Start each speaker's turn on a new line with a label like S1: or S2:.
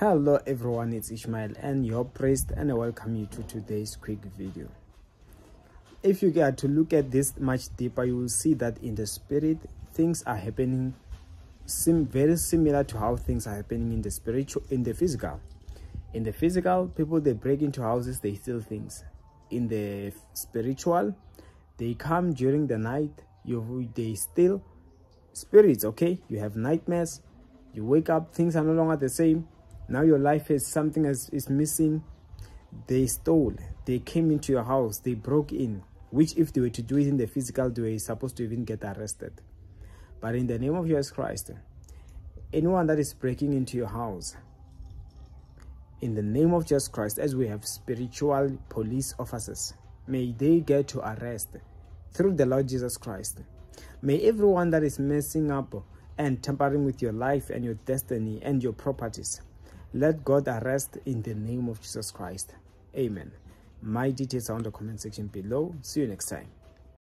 S1: hello everyone it's ishmael and your priest and i welcome you to today's quick video. If you get to look at this much deeper you will see that in the spirit things are happening sim very similar to how things are happening in the spiritual in the physical. In the physical people they break into houses they steal things. In the spiritual they come during the night you they steal spirits okay? You have nightmares you wake up things are no longer the same now your life is something is, is missing. They stole they came into your house they broke in. Which if they were to do it in the physical they were supposed to even get arrested. But in the name of jesus christ anyone that is breaking into your house in the name of jesus christ as we have spiritual police officers may they get to arrest through the lord jesus christ. May everyone that is messing up and tampering with your life and your destiny and your properties let God arrest in the name of Jesus Christ. Amen. My details are on the comment section below. See you next time.